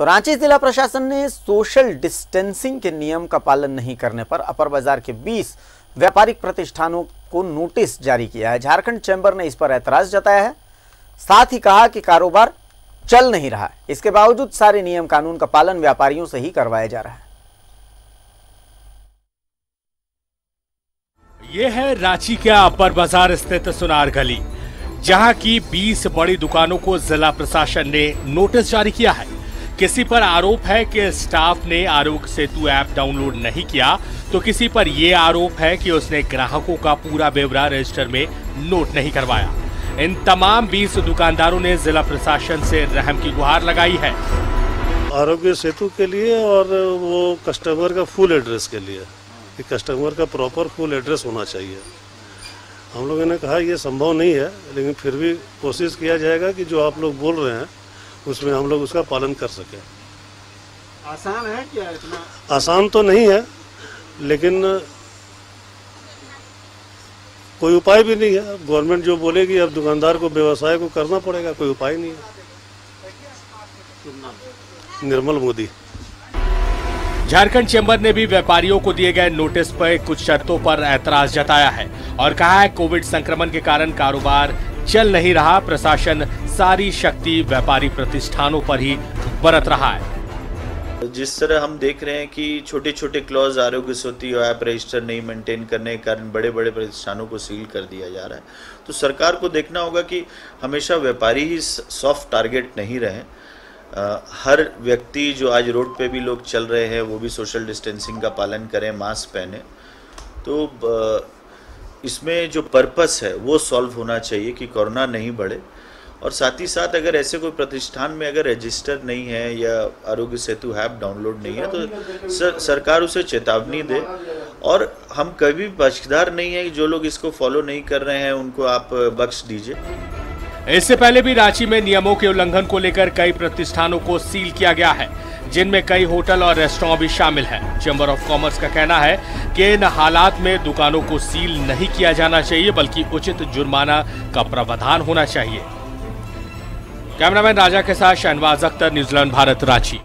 तो रांची जिला प्रशासन ने सोशल डिस्टेंसिंग के नियम का पालन नहीं करने पर अपर बाज़ार के 20 व्यापारिक प्रतिष्ठानों को नोटिस जारी किया है। झारखंड चैंबर ने इस पर ऐतराज जताया है। साथ ही कहा कि कारोबार चल नहीं रहा इसके बावजूद सारे नियम कानून का पालन व्यापारियों से ही करवाया जा रहा है। ये है रांची के अपर बाज़ार स्थित सुनार गली, जहाँ की 20 बड़ी दुकानों को जिला प्रशासन ने नोटिस जारी किया है। किसी पर आरोप है कि स्टाफ ने आरोग्य सेतु ऐप डाउनलोड नहीं किया तो किसी पर यह आरोप है कि उसने ग्राहकों का पूरा ब्यौरा रजिस्टर में नोट नहीं करवाया। इन तमाम 20 दुकानदारों ने जिला प्रशासन से रहम की गुहार लगाई है। आरोग्य सेतु के लिए और वो कस्टमर का फुल एड्रेस के लिए, कि कस्टमर का प्रॉपर फुल एड्रेस होना चाहिए। हम लोगों ने कहा यह संभव नहीं है, लेकिन फिर भी कोशिश किया जाएगा कि जो आप लोग बोल रहे हैं उसमें हम लोग उसका पालन कर सकें। आसान है क्या इतना? आसान तो नहीं है लेकिन कोई उपाय भी नहीं है। गवर्नमेंट जो बोलेगी अब दुकानदार को व्यवसाय को करना पड़ेगा कोई उपाय नहीं है। निर्मल मोदी। झारखंड चैंबर ने भी व्यापारियों को दिए गए नोटिस पर कुछ शर्तों पर ऐतराज जताया है और कहा है कोविड संक्रमण के कारण कारोबार चल नहीं रहा प्रशासन सारी शक्ति व्यापारी प्रतिष्ठानों पर ही बरत रहा है। जिस तरह हम देख रहे हैं कि छोटे छोटे क्लॉज आरोग्य सोती ऐप रजिस्टर नहीं मेंटेन करने के कारण बड़े बड़े प्रतिष्ठानों को सील कर दिया जा रहा है। तो सरकार को देखना होगा कि हमेशा व्यापारी ही सॉफ्ट टारगेट नहीं रहे। हर व्यक्ति जो आज रोड पे भी लोग चल रहे हैं, वो भी सोशल डिस्टेंसिंग का पालन करें मास्क पहने। तो इसमें जो पर्पस है, वो सॉल्व होना चाहिए कि कोरोना नहीं बढ़े। और साथ ही साथ अगर ऐसे कोई प्रतिष्ठान में अगर रजिस्टर नहीं है या आरोग्य सेतु ऐप डाउनलोड नहीं है तो सर, सरकार उसे चेतावनी दे। और हम कभी पक्षधार नहीं है कि जो लोग इसको फॉलो नहीं कर रहे हैं उनको आप बख्श दीजिए। इससे पहले भी रांची में नियमों के उल्लंघन को लेकर कई प्रतिष्ठानों को सील किया गया है जिनमें कई होटल और रेस्टोरेंट भी शामिल हैं। चैम्बर ऑफ़ कॉमर्स का कहना है कि इन हालात में दुकानों को सील नहीं किया जाना चाहिए बल्कि उचित जुर्माना का प्रावधान होना चाहिए। कैमरामैन राजा के साथ शहनवाज अख्तर न्यूजीलैंड भारत रांची।